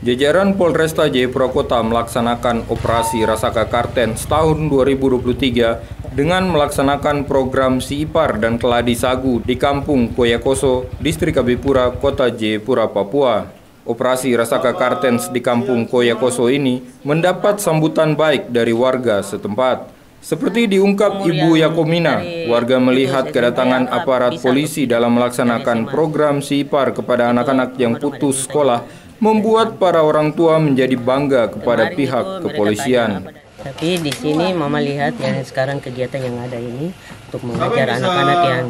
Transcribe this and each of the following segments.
Jajaran Polresta Jayapura Kota melaksanakan operasi Rasaka Karten setahun 2023 dengan melaksanakan program Siipar dan Keladi Sagu di Kampung Koyakoso, Distrik Abipura, Kota Jayapura, Papua. Operasi Rasaka Kartens di Kampung Koyakoso ini mendapat sambutan baik dari warga setempat. Seperti diungkap Ibu Yakomina, warga melihat kedatangan aparat polisi dalam melaksanakan program Siipar kepada anak-anak yang putus sekolah membuat para orang tua menjadi bangga kepada pihak kepolisian. Tapi di sini mama lihat yang sekarang kegiatan yang ada ini untuk mengajar anak-anak yang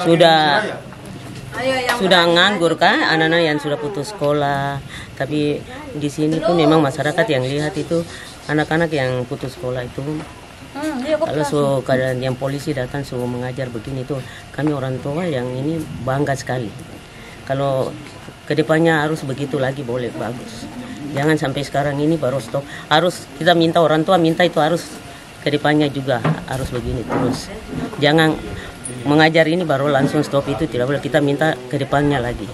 sudah sudah nganggur kan, anak-anak yang sudah putus sekolah. Tapi di sini pun memang masyarakat yang lihat itu anak-anak yang putus sekolah itu kalau so keadaan yang polisi datang so mengajar begini tuh kami orang tua yang ini bangga sekali. Kalau ke depannya harus begitu lagi boleh bagus. Jangan sampai sekarang ini baru stop. Harus kita minta orang tua minta itu harus ke depannya juga harus begini terus. Jangan mengajar ini baru langsung stop itu tidak boleh. Kita minta ke depannya lagi.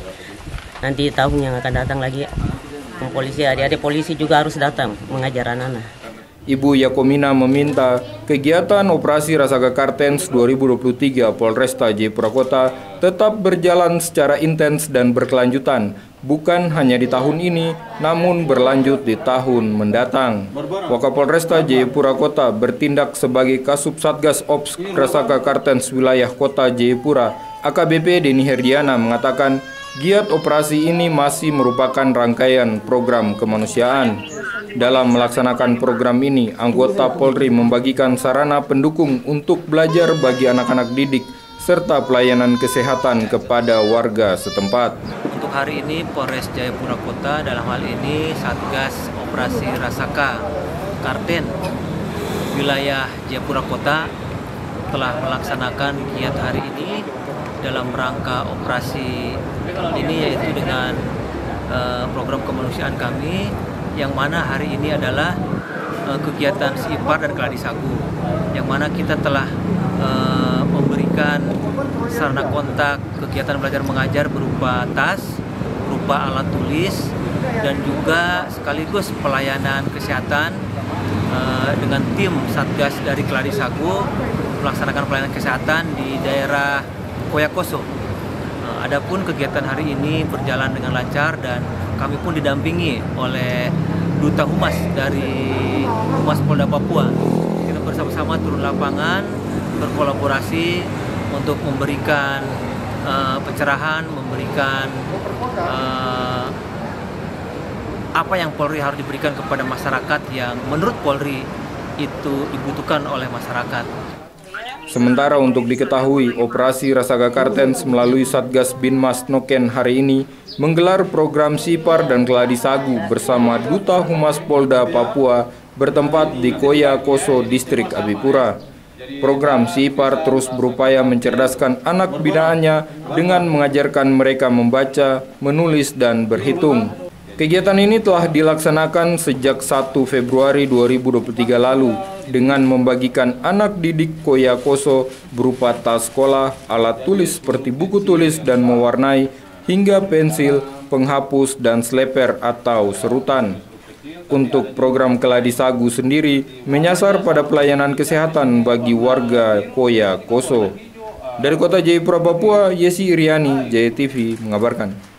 Nanti tahun yang akan datang lagi polisi adik-adik polisi juga harus datang mengajar anak-anak Ibu Yakomina meminta kegiatan operasi Rasaga Kartens 2023 Polresta Jayapura Kota tetap berjalan secara intens dan berkelanjutan, bukan hanya di tahun ini, namun berlanjut di tahun mendatang. Wakapolresta Jayapura Kota bertindak sebagai Kasub Satgas Ops Rasaga Kartens wilayah Kota Jayapura, AKBP Deni Herdiana mengatakan giat operasi ini masih merupakan rangkaian program kemanusiaan. Dalam melaksanakan program ini, anggota Polri membagikan sarana pendukung untuk belajar bagi anak-anak didik serta pelayanan kesehatan kepada warga setempat. Untuk hari ini Polres Jayapura Kota dalam hal ini Satgas Operasi Rasaka Karten wilayah Jayapura Kota telah melaksanakan kiat hari ini dalam rangka operasi ini yaitu dengan uh, program kemanusiaan kami yang mana hari ini adalah uh, kegiatan SIPAR dan Keladi Sagu yang mana kita telah uh, memberikan sarana kontak kegiatan belajar mengajar berupa tas, berupa alat tulis dan juga sekaligus pelayanan kesehatan uh, dengan tim Satgas dari Keladi Sagu melaksanakan pelayanan kesehatan di daerah Koyakoso. Adapun kegiatan hari ini berjalan dengan lancar dan kami pun didampingi oleh Duta Humas dari Humas Polda Papua. Kita bersama-sama turun lapangan, berkolaborasi untuk memberikan uh, pencerahan, memberikan uh, apa yang Polri harus diberikan kepada masyarakat yang menurut Polri itu dibutuhkan oleh masyarakat. Sementara untuk diketahui, operasi Rasaga Kartens melalui Satgas Binmas Noken hari ini menggelar program Sipar dan Keladi Sagu bersama Duta Humas Polda Papua bertempat di Koya Koso, Distrik Abipura. Program Sipar terus berupaya mencerdaskan anak binaannya dengan mengajarkan mereka membaca, menulis, dan berhitung. Kegiatan ini telah dilaksanakan sejak 1 Februari 2023 lalu dengan membagikan anak didik Koya Koso berupa tas sekolah, alat tulis seperti buku tulis dan mewarnai, hingga pensil, penghapus, dan sleper atau serutan. Untuk program Keladi Sagu sendiri menyasar pada pelayanan kesehatan bagi warga Koya Koso. Dari kota Jayapura, Papua, Yesi Iriani, Jaya TV mengabarkan.